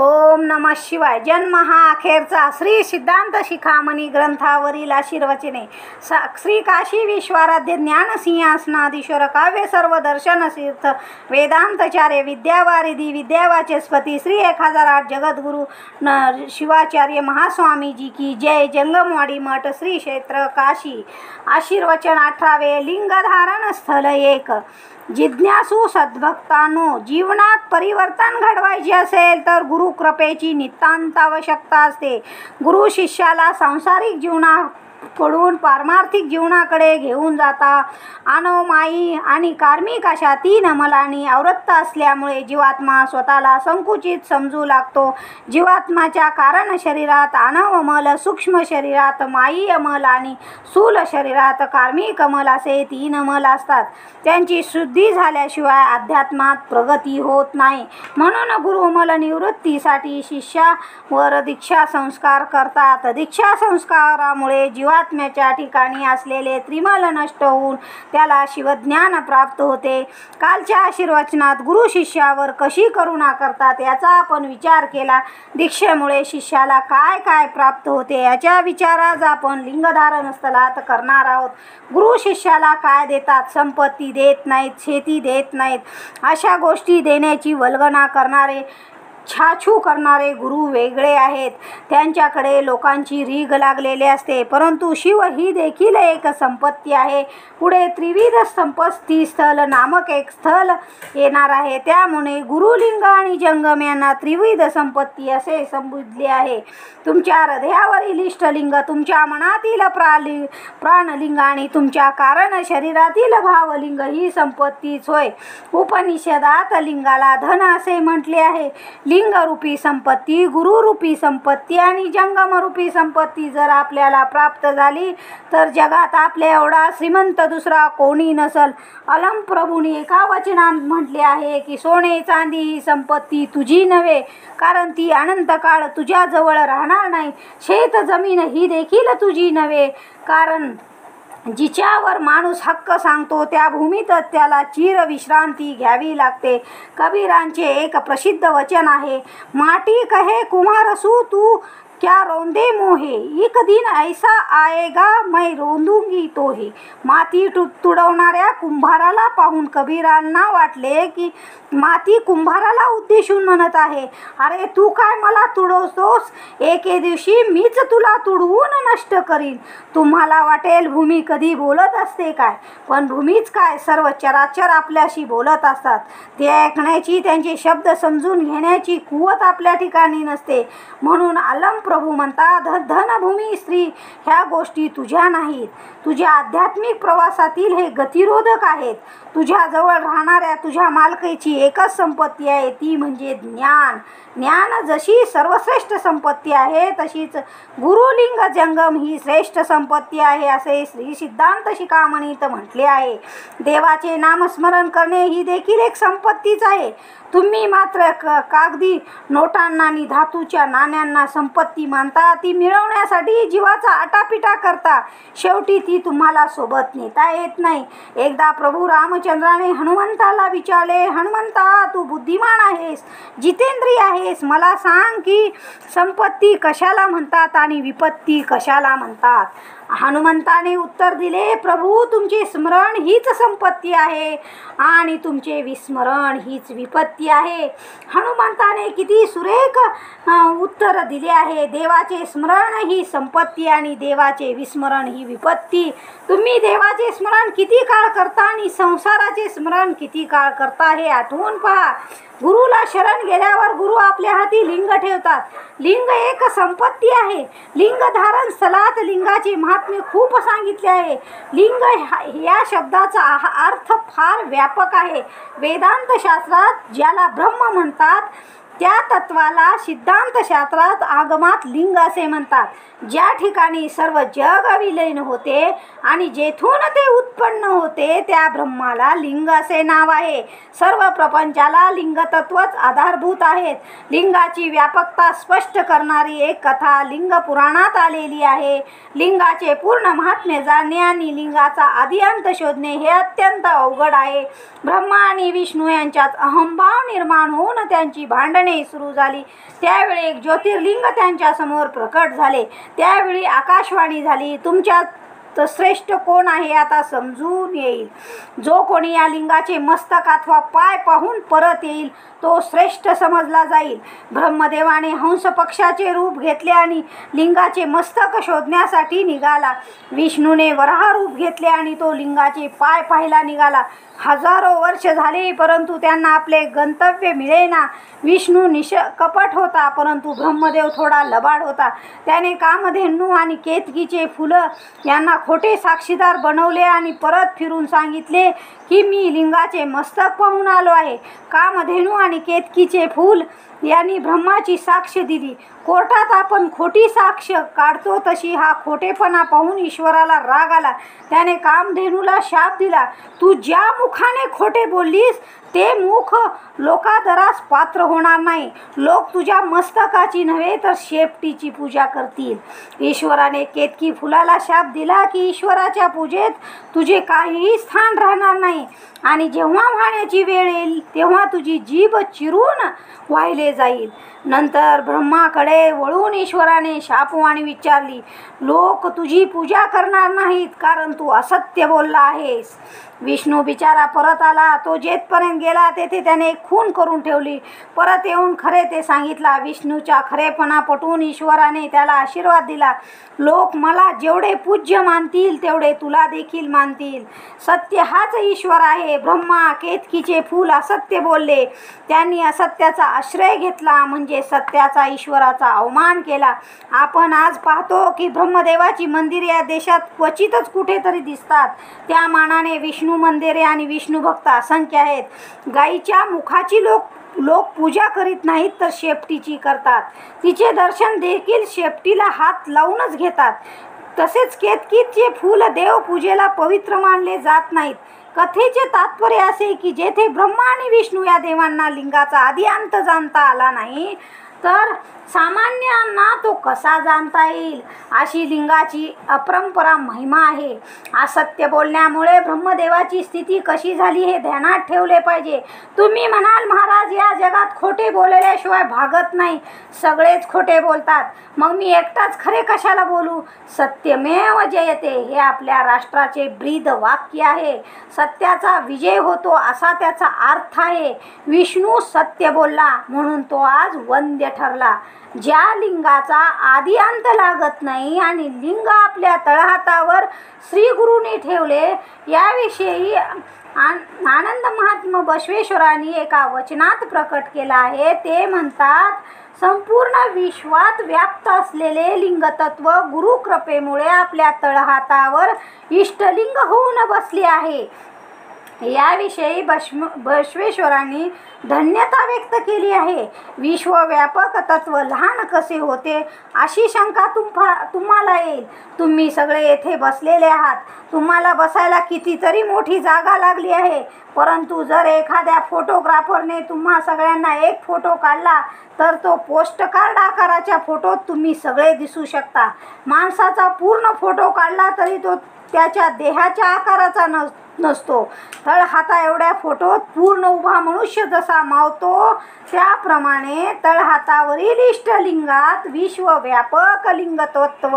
ओम नम शिवाय. जन्म हा अखेरचा श्री सिद्धांत शिखामणी ग्रंथावरील आशीर्वचने. सा श्री काशी विश्वाराध्य ज्ञान सिंहासनाधीश्वर काव्य सर्व दर्शन तीर्थ वेदांतचार्य विद्यावारिधी विद्यावाचस्पती श्री एक हजार आठ जगद्गुरु न शिवाचार्य महास्वामीजी की जय. जंगमवाडी मठ श्री क्षेत्र काशी. आशीर्वचन अठरावे लिंगधारण स्थल एक. जिज्ञासू सद्भक्तांनो जीवनात परिवर्तन घडवायचे असेल तर गुरु कृपेची नितांत आवश्यकता असते. गुरु शिष्याला सांसारिक जीवना जीवनाकडून पारमार्थिक जीवनाकडे घेऊन जाता. अनोमायी आणि कार्मिक अशा तीन अंमलांनी आवृत्त असल्यामुळे जीवात्मा स्वतःला संकुचित समजू लागतो. जीवात्माच्या कारण शरीरात आणव सूक्ष्म शरीरात मायी अमल आणि स्थूल शरीरात कार्मिक अमल असे तीन अमल असतात. त्यांची शुद्धी झाल्याशिवाय अध्यात्मात प्रगती होत नाही. म्हणून गुरुमल निवृत्तीसाठी शिष्यावर दीक्षा संस्कार करतात. दीक्षा संस्कारामुळे जीवात्म्याच्या ठिकाणी असलेले त्रिमल नष्ट होऊन त्याला शिवज्ञान प्राप्त होते. कालच्या आशीर्वचनात गुरु शिष्यावर कशी करुणा करतात याचा आपण विचार केला. दीक्षेमुळे शिष्याला काय काय प्राप्त होते याच्या विचारात आपण लिंगधारण स्थलात करणार आहोत. गुरु शिष्याला काय देतात? संपत्ती देत नाहीत शेती देत नाहीत. अशा गोष्टी देण्याची वल्गना करणारे छाछू करणारे गुरु वेगळे आहेत. त्यांच्याकडे लोकांची रीग लागलेली असते. परंतु शिव ही देखील एक संपत्ती आहे. पुढे त्रिविध संपत्ती स्थल नामक एक स्थल येणार आहे. त्यामुळे गुरुलिंग आणि जंगम यांना त्रिविध संपत्ती असे संबोधले आहे. तुमच्या हृदयावरील इष्टलिंग तुमच्या मनातील प्रालि प्राणलिंग आणि तुमच्या कारण शरीरातील भावलिंग ही संपत्तीच होय. उपनिषदात लिंगाला धन असे म्हटले आहे. लिंगरूपी संपत्ती गुरुरूपी संपत्ती आणि जंगमरूपी संपत्ती जर आपल्याला प्राप्त झाली तर जगात आपल्या एवढा श्रीमंत दुसरा कोणी नसल. अलम प्रभूने एका वचनात म्हटले आहे की सोने चांदी ही संपत्ती तुझी नव्हे कारण ती अनंत काळ तुझ्याजवळ राहणार नाही. शेत जमीन ही देखील तुझी नव्हे कारण जिच्यावर माणूस हक्क सांगतो त्या भूमीतच त्याला चिरविश्रांती घ्यावी लागते. कबीरांचे एक प्रसिद्ध वचन आहे माटी कहे कुमारसू तू क्या रोंदे मोहे? एक दिन ऐसा आएगा मैं रोंदूंगी तोही। माती तु तुडवणाऱ्या कुंभाराला पाहून कबीरांना वाटले की माती कुंभाराला उद्देशून म्हणत आहे अरे तू काय मला तुडवतोस? एके दिवशी मीच तुला तुडवून नष्ट करीन. तुम्हाला वाटेल भूमी कधी बोलत असते काय? पण भूमीच काय सर्व चराचर आपल्याशी बोलत असतात. ते ऐकण्याची त्यांचे शब्द समजून घेण्याची कुवत आपल्या ठिकाणी नसते. म्हणून आलम प्रभू म्हणतात ध धनभूमी स्त्री ह्या गोष्टी तुझ्या नाहीत. तुझ्या आध्यात्मिक प्रवासातील हे गतिरोधक आहेत. तुझ्याजवळ राहणाऱ्या तुझ्या मालकीची एकच संपत्ती आहे ती म्हणजे ज्ञान. ज्ञान जशी सर्वश्रेष्ठ संपत्ती आहे तशीच गुरुलिंग जंगम ही श्रेष्ठ संपत्ती आहे असे श्री सिद्धांत शिकामणीत म्हटले आहे. देवाचे नामस्मरण करणे ही देखील एक संपत्तीच आहे. तुम्ही मात्र क कागदी नोटांना आणि धातूच्या नाण्यांना संपत्ती ती मानता ती मिळवण्यासाठी जीवाचा आटापिटा करता शेवटी ती तुम्हाला सोबत नेता येत नाही. एकदा प्रभू रामचंद्राने हनुमंताला विचारले हनुमंता तू बुद्धिमान आहेस जितेंद्री आहेस मला सांग की संपत्ती कशाला म्हणतात आणि विपत्ती कशाला म्हणतात? हनुमंताने उत्तर दिले प्रभू तुमचे स्मरण हीच संपत्ती आहे आणि तुमचे विस्मरण हीच विपत्ती आहे. हनुमंताने किती सुरेख उत्तर दिले आहे. देवाचे स्मरण ही संपत्ती आणि देवाचे विस्मरण ही विपत्ती. तुम्ही देवाचे स्मरण किती काळ करता आणि संसाराचे स्मरण किती काळ करता हे आठवून पहा. गुरुला शरण गेल्यावर गुरु आपल्या हाती लिंग ठेवतात. लिंग एक संपत्ती आहे. लिंग धारण स्थलात लिंगाचे महात्म्य खूप सांगितले आहे. लिंग या शब्दाचा अर्थ फार व्यापक आहे. वेदांत शास्त्रात ज्याला ब्रह्म म्हणतात त्या तत्वाला सिद्धांत शास्त्रात आगमात लिंग असे म्हणतात. ज्या ठिकाणी सर्व जग विलीन होते आणि जेथून ते उत्पन्न होते त्या ब्रह्माला लिंग असे नाव आहे. सर्व प्रपंचाला लिंगतत्वच आधारभूत आहेत. लिंगाची व्यापकता स्पष्ट करणारी एक कथा लिंग पुराणात आलेली आहे. लिंगाचे पूर्ण महात्म्य जाणणे आणि लिंगाचा आदिअंत शोधणे हे अत्यंत अवघड आहे. ब्रह्मा आणि विष्णू यांच्यात अहंभाव निर्माण होऊन त्यांची भांडणे विश्वने सुरू झाली. त्यावेळी एक ज्योतिर्लिंग त्यांच्यासमोर प्रकट झाले. त्यावेळी आकाशवाणी झाली. तुमच्या तर श्रेष्ठ कोण आहे आता समजून येईल. जो कोणी या लिंगाचे मस्तक अथवा पाय पाहून परत येईल तो श्रेष्ठ समजला जाईल. ब्रह्मदेवाने हंस पक्षाचे रूप घेतले आणि लिंगाचे मस्तक शोधण्यासाठी निघाला. विष्णूने वराह रूप घेतले आणि तो लिंगाचे पाय पाहायला निघाला. हजारो वर्ष झाले परंतु त्यांना आपले गंतव्य मिळेना. विष्णू निश कपट होता परंतु ब्रह्मदेव थोडा लबाड होता. त्याने कामधेनू आणि केतकीचे फुलं यांना खोटे साक्षीदार बनवले आणि परत फिरून सांगितले की मी लिंगाचे मस्तक पाहून आलो आहे. कामधेनू आणि केतकीचे फूल यांनी ब्रह्माची साक्ष दिली. कोर्टात आपण खोटी साक्ष काढतो तशी हा खोटेपणा पाहून ईश्वराला राग आला. त्याने कामधेनूला शाप दिला. तू ज्या मुखाने खोटे बोललीस ते मुख लोकादरास पात्र होणार नाही. लोक तुझ्या मस्तकाची नव्हे तर शेपटीची पूजा करतील. ईश्वराने केतकी फुलाला शाप दिला की ईश्वराच्या पूजेत तुझे काहीही स्थान राहणार नाही. आणि जेव्हा वाहण्याची वेळ येईल तेव्हा तुझी जीभ चिरून वाहिले जाईल. नंतर ब्रह्माकडे वळून ईश्वराने शापवाणी विचारली लोक तुझी पूजा करणार नाहीत कारण तू असत्य बोलला आहेस. विष्णू बिचारा परत आला. तो जेथपर्यंत गेला तेथे त्याने खून करून ठेवली. परत येऊन खरे ते सांगितला. विष्णूच्या खरेपणा पटवून ईश्वराने त्याला आशीर्वाद दिला. लोक मला जेवढे पूज्य मानतील तेवढे तुला देखील मानतील. सत्य हाच ईश्वर आहे. ब्रह्मा केतकीचे फूल असत्य बोलले. त्यांनी असत्याचा आश्रय घेतला. म्हणजे सत्याचा ईश्वराचा अवमान केला आपण आज पाहतो की ब्रह्मदेवाची मंदिर या देशात क्वचितच कुठेतरी दिसतात. त्या मानाने विष्णू मंदिरे आणि विष्णू भक्त असंख्य आहेत. गाईच्या मुखाची लोक लोक पूजा करीत नाहीत तर शेपटीची करतात. तिचे दर्शन देखील शेपटीला हात लावूनच घेतात. तसेच केतकीचे फूल देवपूजेला पवित्र मानले जात नाहीत. कथेचे तात्पर्य असे की जेथे ब्रह्मा आणि विष्णू या देवांना लिंगाचा आधी अंत जाणता आला नाही तर सामान्यांना तो कसा जाणता येईल? अशी लिंगाची अपरंपरा महिमा आहे. असत्य बोलण्यामुळे ब्रह्मदेवाची स्थिती कशी झाली हे ध्यानात ठेवले पाहिजे. तुम्ही म्हणाल महाराज या जगात खोटे बोलल्याशिवाय भागत नाही. सगळेच खोटे बोलतात. मग मी एकटाच खरे कशाला बोलू? सत्यमेव जयते हे आपल्या राष्ट्राचे ब्रीद वाक्य आहे. सत्याचा विजय होतो असा त्याचा अर्थ आहे. विष्णू सत्य बोलला म्हणून तो आज वंद्य ठरला. ज्या लिंगाचा आदी अंत लागत नाही आणि लिंग आपल्या तळहातावर श्रीगुरूने ठेवले याविषयी आनंद महात्मा बसवेश्वरांनी एका वचनात प्रकट केला आहे. ते म्हणतात संपूर्ण विश्वात व्याप्त असलेले लिंगतत्व गुरुकृपेमुळे आपल्या तळहातावर इष्टलिंग होऊन बसले आहे. याविषयी बश्म बसवेश्वरांनी धन्यता व्यक्त केली आहे. विश्वव्यापक तत्व लहान कसे होते अशी शंका तुम्हा तुम्हाला येईल. तुम्ही सगळे येथे बसलेले आहात. तुम्हाला बसायला कितीतरी मोठी जागा लागली आहे. परंतु जर एखाद्या फोटोग्राफरने तुम्हा सगळ्यांना एक फोटो काढला तर तो पोस्टकार्ड आकाराच्या फोटोत तुम्ही सगळे दिसू शकता. माणसाचा पूर्ण फोटो काढला तरी तो त्याच्या देहाच्या आकाराचा नस नसतो. तळ हाता एवढ्या फोटोत पूर्ण उभा मनुष्य जसा मावतो त्याप्रमाणे तळहातावरील इष्टलिंगात विश्वव्यापक लिंगतत्व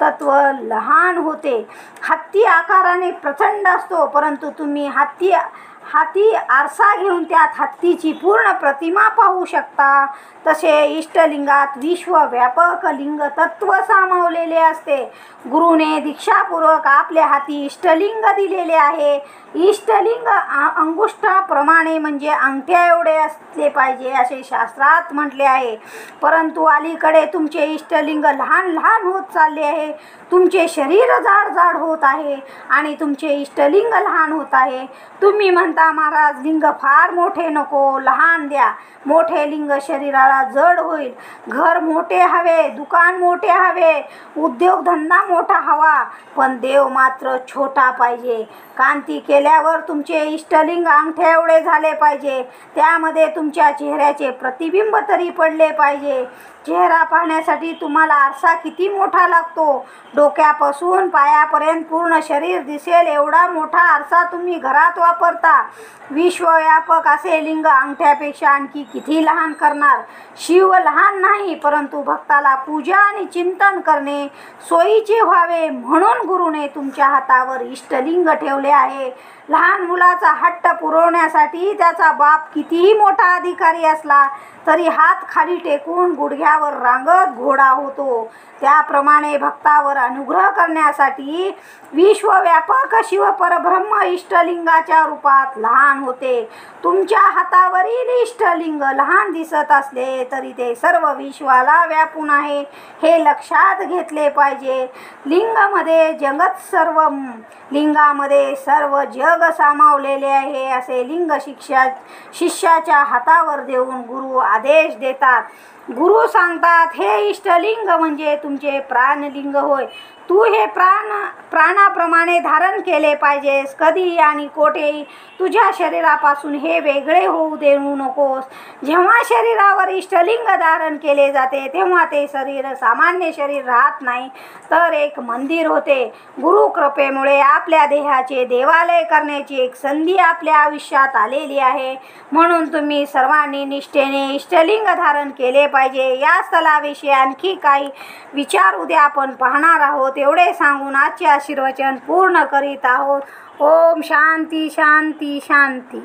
तत्व लहान होते. हत्ती आकाराने प्रचंड असतो परंतु तुम्ही हत्ती हाती आरसा घेऊन त्यात हत्तीची पूर्ण प्रतिमा पाहू शकता. तसे इष्टलिंगात विश्वव्यापक लिंग तत्व सामावलेले असते. गुरुने दीक्षापूर्वक आपल्या हाती इष्टलिंग दिलेले आहे. इष्टलिंग अंगुष्ठाप्रमाणे म्हणजे अंगठ्या एवढे असले पाहिजे असे शास्त्रात म्हटले आहे. परंतु अलीकडे तुमचे इष्टलिंग लहान लहान होत चालले आहे. तुमचे शरीर जाड जाड होत आहे आणि तुमचे इष्टलिंग लहान होत आहे. तुम्ही म्हणता महाराज लिंग फार मोठे नको लहान द्या. मोठे लिंग शरीराला जड होईल. घर मोठे हवे दुकान मोठे हवे उद्योगधंदा मोठा हवा पण देव मात्र छोटा पाहिजे. कांती केल्यावर तुमचे इष्टलिंग अंगठ्या एवढे झाले पाहिजे. त्यामध्ये तुमच्या चेहऱ्याचे प्रतिबिंब तरी पडले पाहिजे. चेहरा पाहण्यासाठी तुम्हाला आरसा किती मोठा लागतो? डोक्यापासून पायापर्यंत पूर्ण शरीर दिसेल एवढा मोठा आरसा तुम्ही घरात वापरता. विश्वव्यापक असे लिंग अंगठ्यापेक्षा आणखी किती लहान करणार? शिव लहान नाही परंतु भक्ताला पूजा आणि चिंतन करणे सोयीचे व्हावे म्हणून गुरुने तुमच्या हातावर इष्टलिंग ठेवले आहे. लहान मुलाचा हट्ट पुरवण्यासाठी त्याचा बाप कितीही मोठा अधिकारी असला तरी हात खाली टेकून गुडघ्यावर रांगत घोडा होतो. त्याप्रमाणे भक्तावर अनुग्रह करण्यासाठी विश्वव्यापक शिवपरब्रह्म इष्टलिंगाच्या रूपात लहान होते. तुमच्या हातावरील इष्टलिंग लहान दिसत असले तरी ते सर्व विश्वाला व्यापून आहे. हे लक्षात घेतले पाहिजे. लिंगमध्ये जगत सर्व लिंगामध्ये सर्व जग सामावलेले आहे असे लिंग शिक्षा शिष्याच्या हातावर देऊन गुरु आदेश देतात. गुरु सांगतात हे इष्टलिंग म्हणजे तुमचे प्राणलिंग होय. तू हे प्राण प्राणाप्रमाणे धारण केले पाहिजेस कधी आणि कोठेही तुझ्या शरीरापासून हे वेगळे होऊ देऊ नकोस. जेव्हा शरीरावर इष्टलिंग धारण केले जाते तेव्हा ते शरीर सामान्य शरीर राहत नाही तर एक मंदिर होते. गुरु कृपेमुळे आपल्या देहाचे देवालय करण्याची एक संधी आपल्या आयुष्यात आलेली आहे. म्हणून तुम्ही सर्वांनी निष्ठेने इष्टलिंग धारण केले पाहिजे. या स्थलाविषयी आणखी काही विचार उद्या आपण पाहणार आहोत. आहोत एवढे सांगून आजचे आशीर्वचन पूर्ण करीत आहोत. ओम शांती शांती शांती.